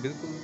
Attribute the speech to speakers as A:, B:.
A: बिल्कुल